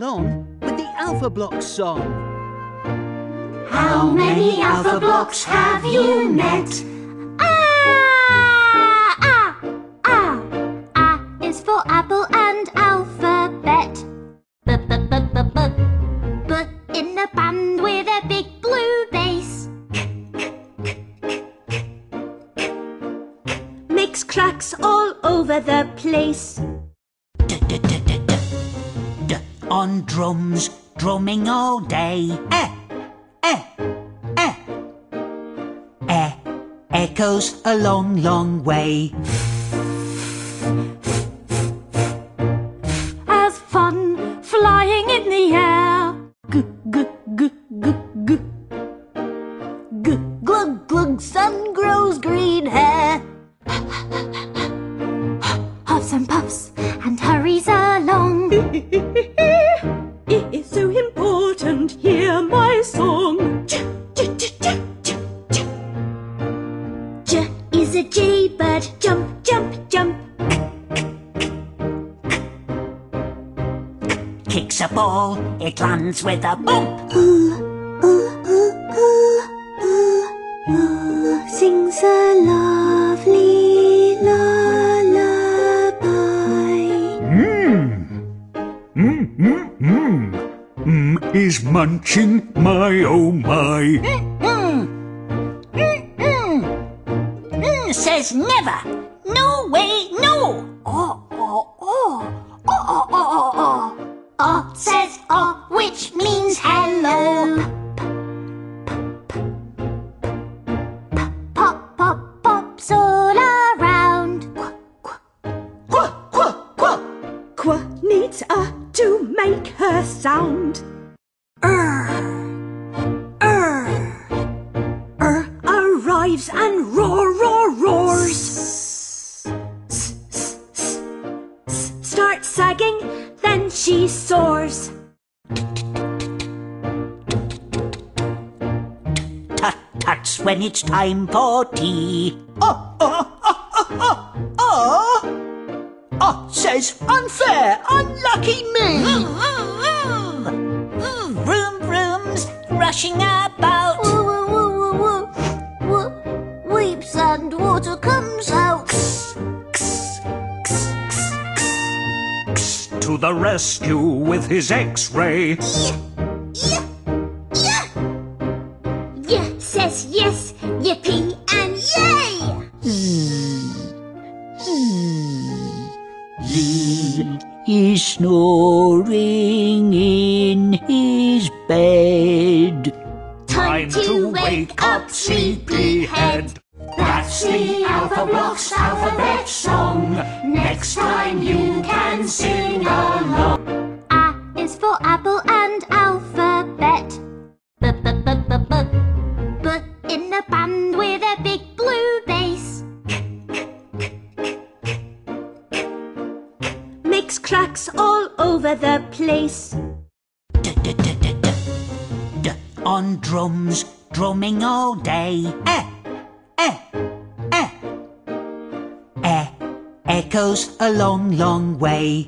along with the Alphablock song. How many Alphablocks have you met? Ah, ah, ah. A is for apple and alphabet. B, b, b, b, b. B in the band with a big blue bass. Makes cracks all over the place. Drums, drumming all day. Eh, eh, eh. Eh, echoes a long, long way. Has fun flying in the air. G g g g g. G glug glug. Sun grows green hair. with a when it's time for tea. Oh, oh, oh, oh, oh, oh. Oh, says unfair, unlucky me. Vroom vrooms rushing about. Woo, woo, woo, woo, woo. Woo. Weeps and water comes out. To the rescue with his x-ray. Yeah, echoes a long, long way.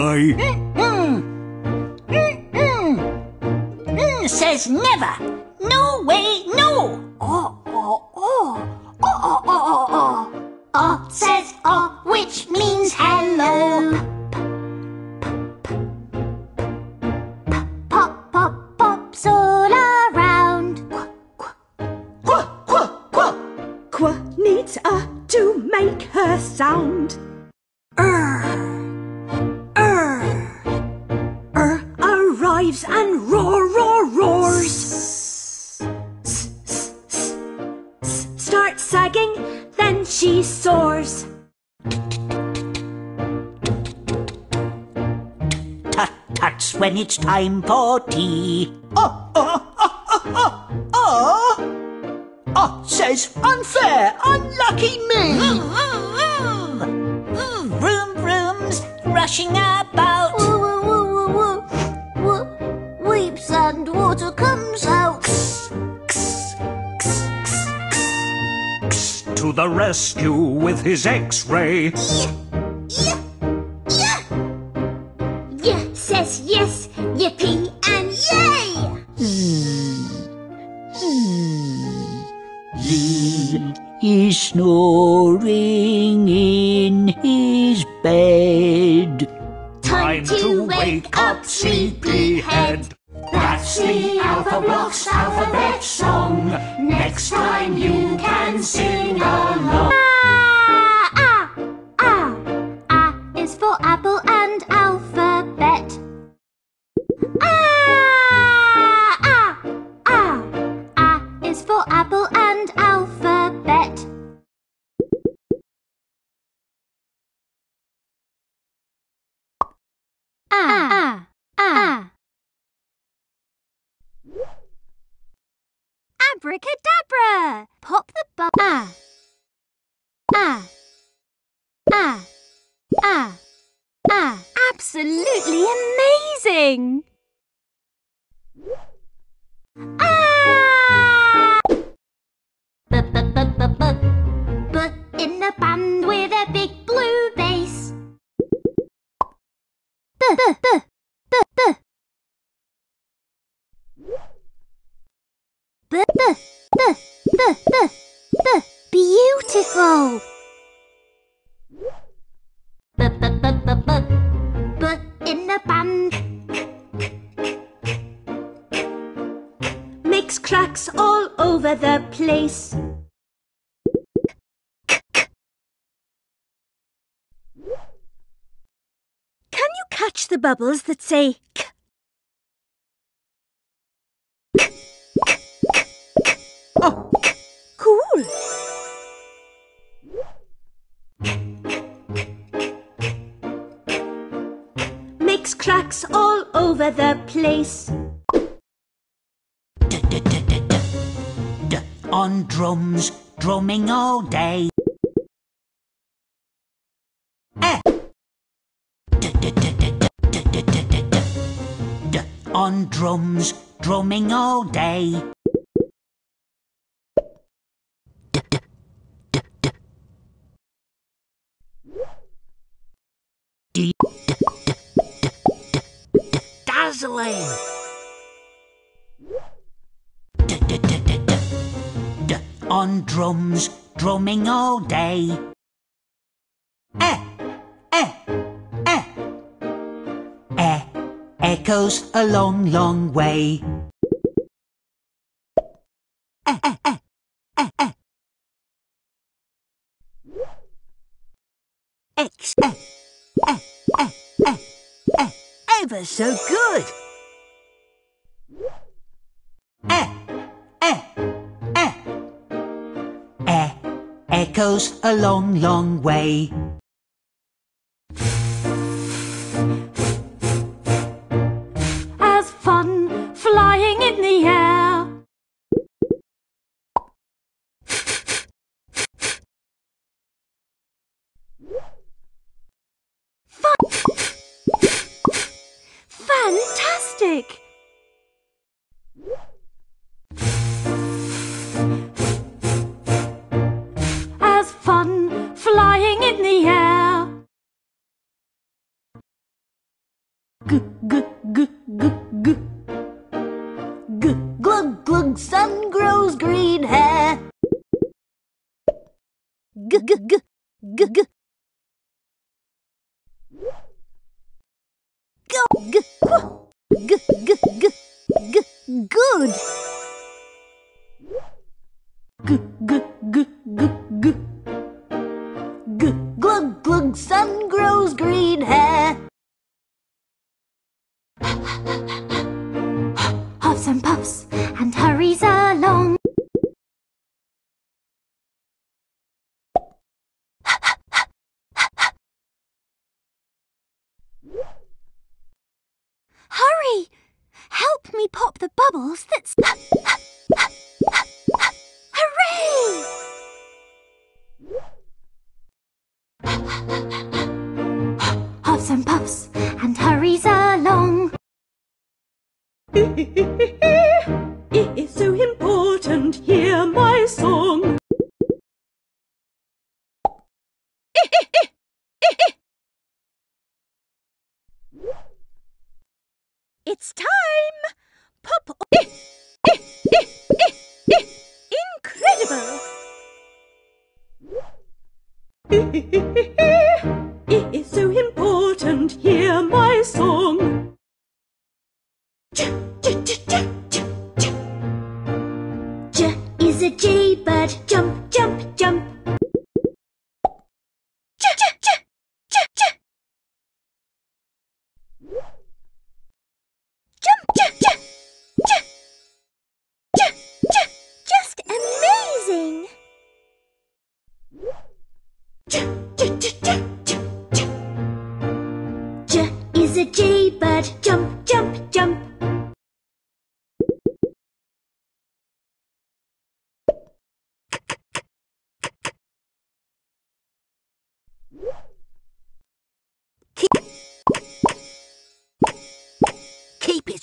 Oh my. Mm, mm, mm, mm, says never. No way, no. Oh, it's time for tea. Oh, oh, oh, oh, oh, oh. Oh, oh says Unfair! Unlucky me! vroom vrooms rushing about. Woo, woo, woo. Weeps and water comes out. To the rescue with his X-ray. Yeah, Abracadabra! Pop the bubble. Ah. Ah. Ah. Ah. Ah. Absolutely amazing! Ah! But in a band with a big blue bass. B b b b b. B b b b b b. Beautiful. B b b b b. But in a band. Makes cracks all over the place. Can you catch the bubbles that say place. D -d -d on drums, drumming all day. Eh. On drums, drumming all day. On drums, drumming all day. Eh, eh, eh. Eh, echoes a long, long way. Ever so good! Eh, eh, eh. Eh, echoes a long, long way. headache. Help me pop the bubbles that's. Hooray! Huffs and puffs and hurries along. It is so important, hear my song. It's time! Pop! Eh, eh, eh, Incredible! It is so important, hear my song. J is a jaybird, jump, jump, jump.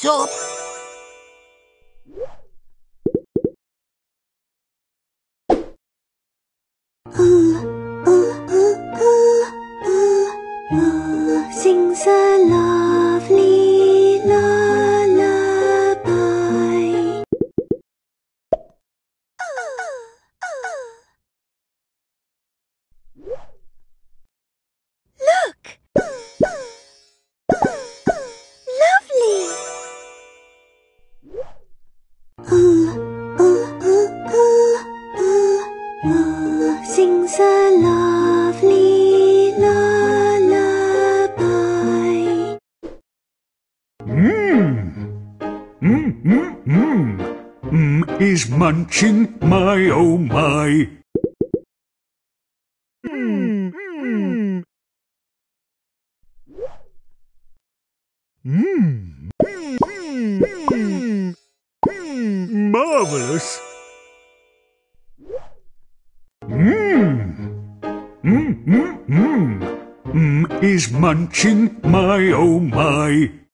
yo munching my oh my. Mmm. Marvelous. Mmm. Mmm, mmm, mmm. Mmm is munching my oh my.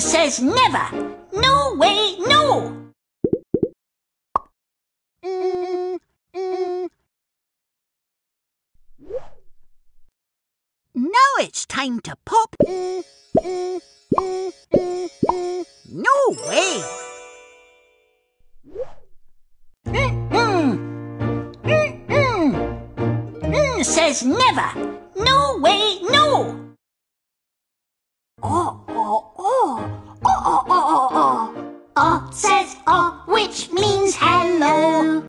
Says never. No way, no. Now it's time to pop. Mm. No way. Says never. No way, no. Oh, oh, oh. Oh, oh, oh, oh, oh. Oh says oh, which means hello.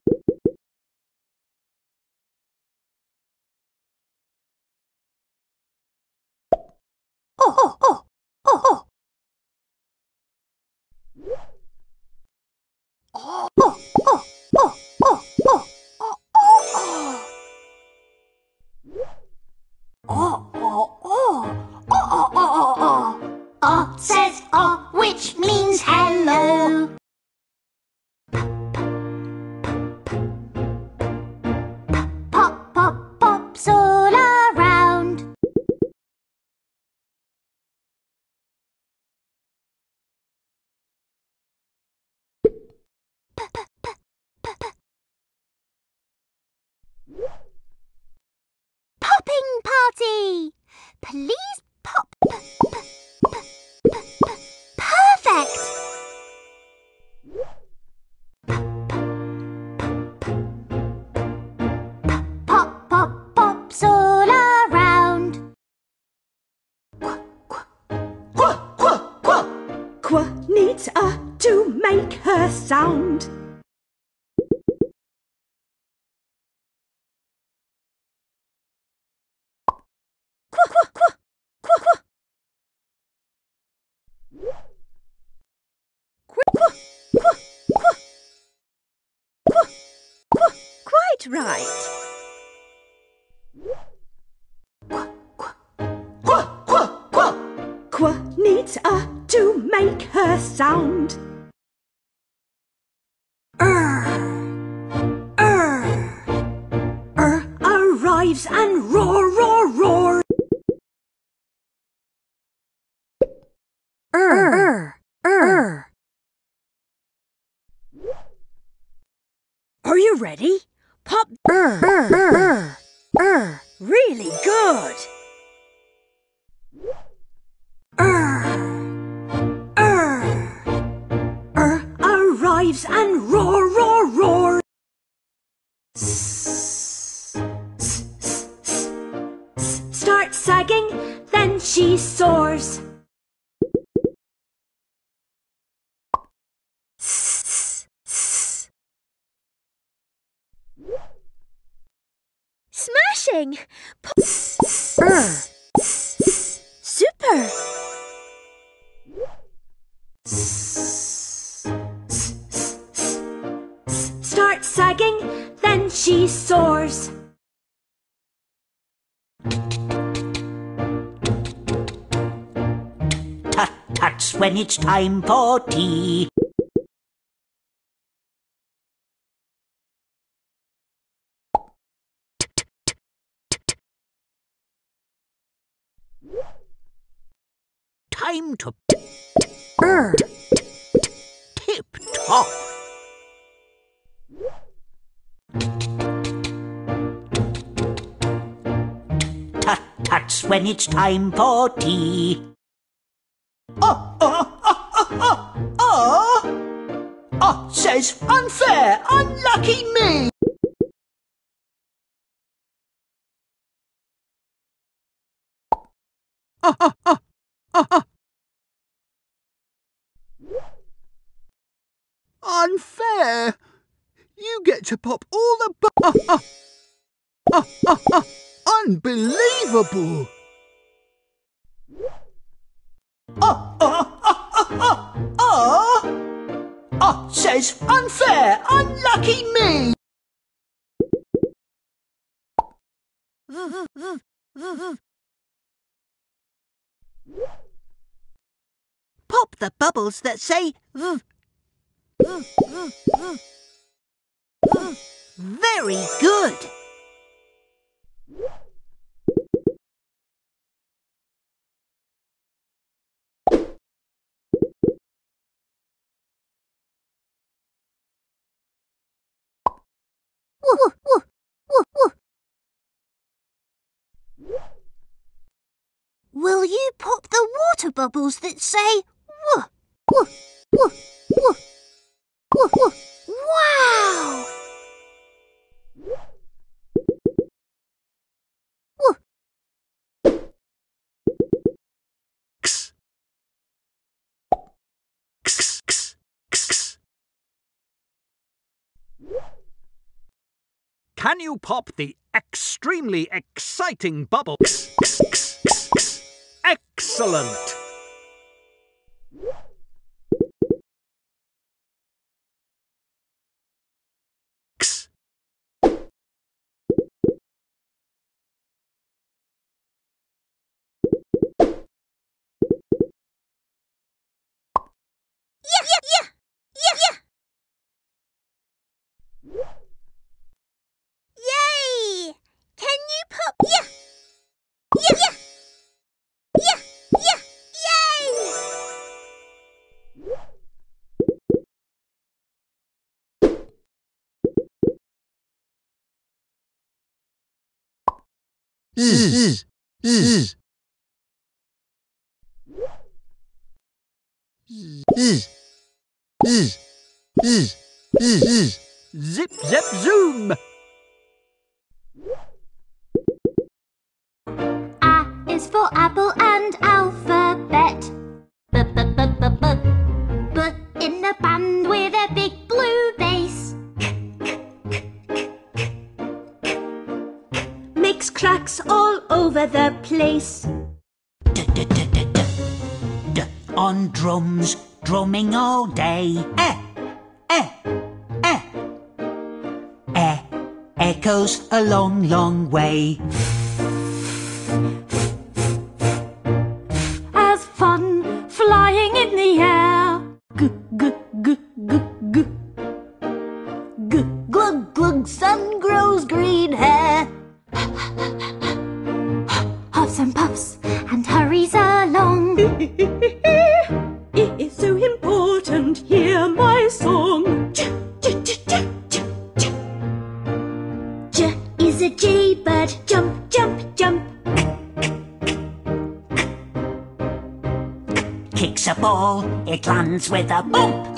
Oh, oh, oh, oh, oh. Oh, oh, oh, oh, oh, oh, oh, oh. Oh. Please quite right. Quack. needs a to make her sound. Er, er, er arrives and roar, roar, roar. Er, er, Are you ready? Pop er, er, er, er. Really good. Smashing! Er. Super! Starts sagging, then she soars. Tut tuts when it's time for tea. Time to Er. tip top. Tut tuts when it's time for tea. Oh, oh, oh, oh, oh, oh! Oh, says unfair, unlucky me! Unfair! You get to pop all the bu- ah, ah. Ah, ah, ah. Unbelievable! Oh, oh, oh, oh, oh, oh! Oh, says unfair, unlucky me! Pop the bubbles that say. Very good. Will you pop the water bubbles that say woo, woo, woo, woo, Wow! Can you pop the extremely exciting bubble? Excellent! Zip, zap, zoom! A is for apple and alphabet. The place. On drums, drumming all day. Eh, eh, eh. Eh, echoes a long, long way. It with a bump.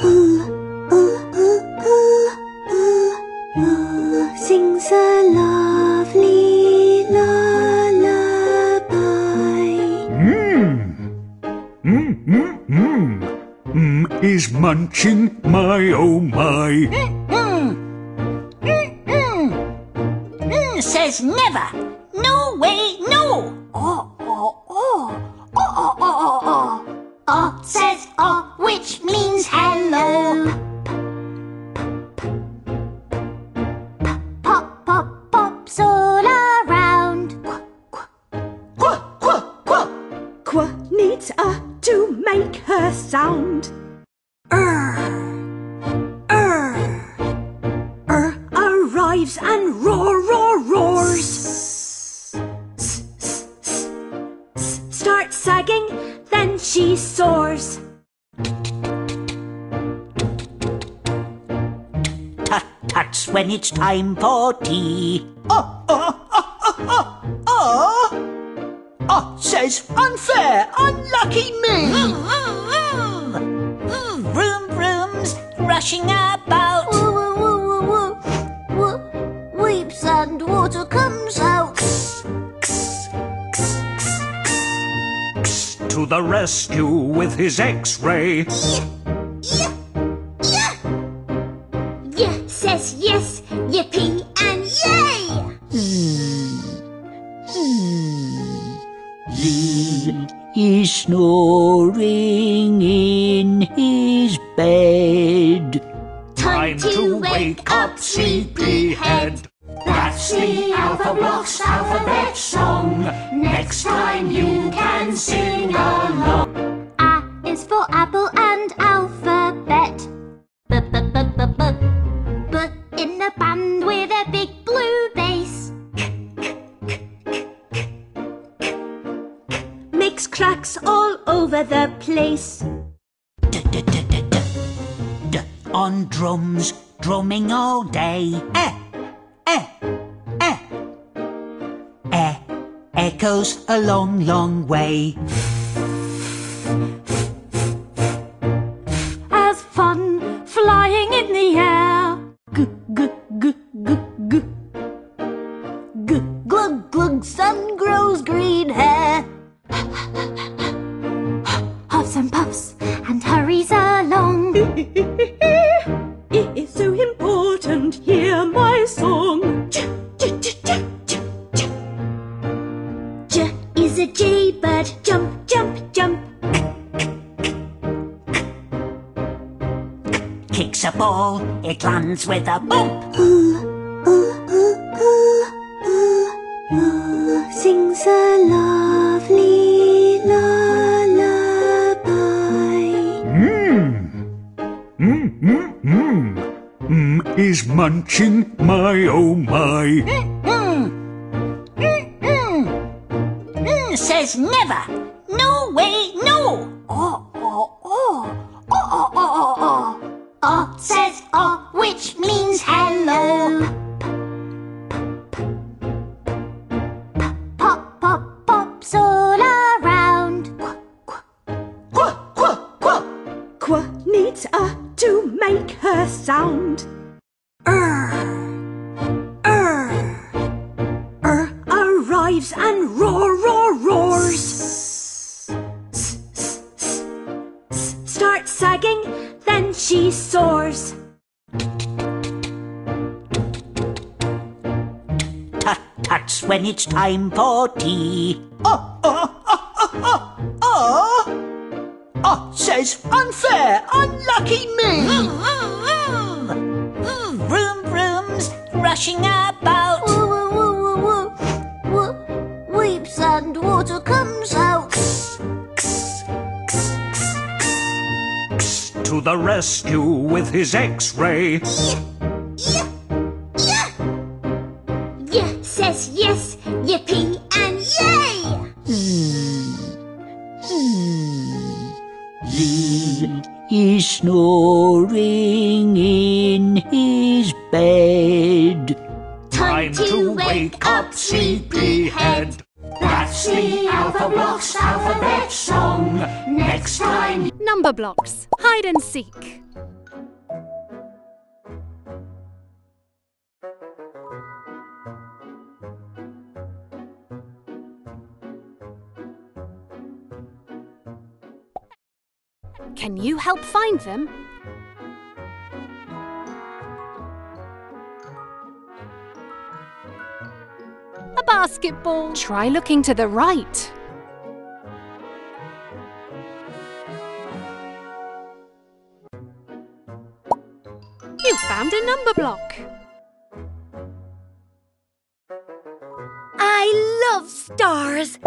Sings a lovely lullaby. Hmm, hmm, hmm. Mm, is munching my oh my. Mm, says never. Needs a to make her sound. Er, er, er arrives and roar, roar, roars. Starts sagging, then she soars. Tut, tuts when it's time for tea. Oh, oh, oh, oh, oh, oh. Says unfair, unlucky me. Vroom, vrooms, rushing about. Woo, woo, woo, woo, woo. Woo. Weeps and water comes out. To the rescue with his x-ray. Is snoring in his bed. Time to wake up, sleepyhead. That's the Alphablocks alphabet song. Next time you can sing along. Over the place. On drums, drumming all day. Eh, eh, eh. Eh, echoes a long, long way. As fun flying in the air. G g g g g g it with a it's time for tea. Oh, oh, oh, oh, oh, oh. Oh, oh says unfair, unlucky me. Vroom, vrooms, rushing about. Woo, woo, woo, woo, woo. Woo. Weeps and water comes out. To the rescue with his x-ray. Yeah, seek. Can you help find them? A basketball. Try looking to the right. Number block. I love stars.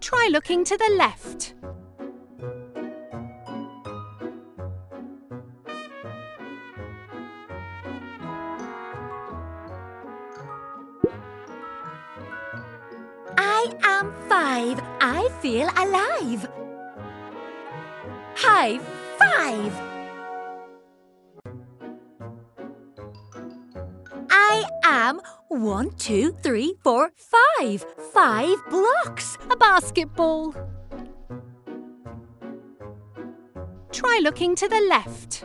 Try looking to the left. Feel alive. High five. I am one, two, three, four, five. Five blocks. A basketball. Try looking to the left.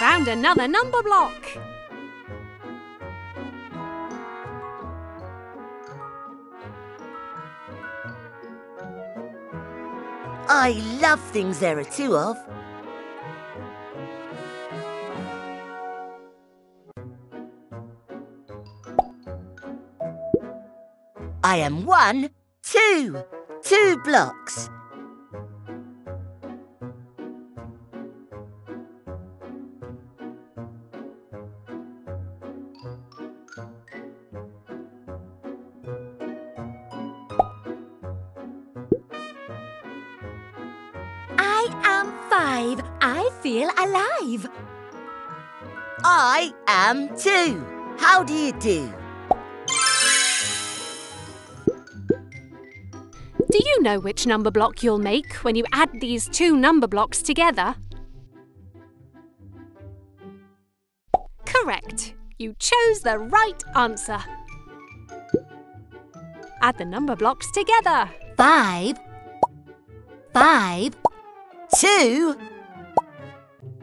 Found another number block. I love things there are two of. I am one, two, two blocks. I am too. How do you do? Do you know which number block you'll make when you add these two number blocks together? Correct. You chose the right answer. Add the number blocks together. Five. Five. Two.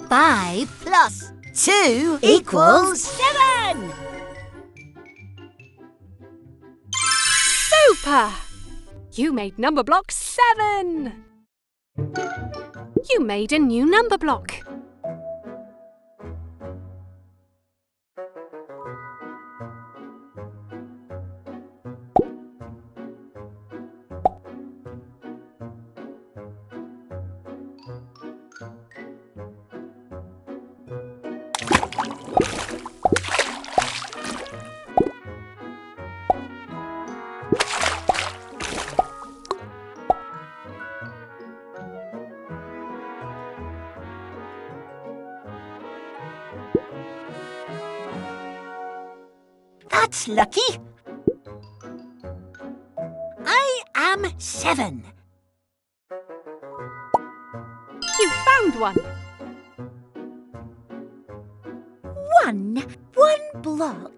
Five plus two equals seven. Super! You made number block seven. You made a new number block. Lucky. I am seven. You found one. One. One block.